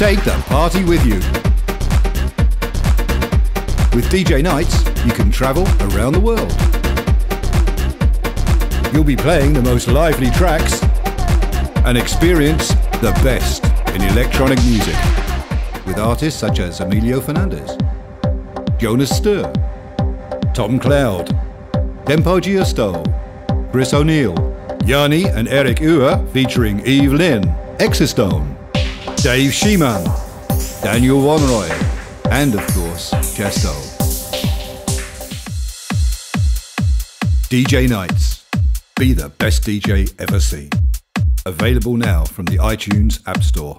Take the party with you. With DJ Nights, you can travel around the world. You'll be playing the most lively tracks and experience the best in electronic music with artists such as Emilio Fernandez, Jonas Steur, Tom Cloud, Tempo Giusto, Chris O'Neill, Yanni and Eric Uer featuring Eve Lynn, Exostone, Dave Sheeman, Daniel Wanrooy, and of course, Tiësto. DJ Nights. Be the best DJ ever seen. Available now from the iTunes App Store.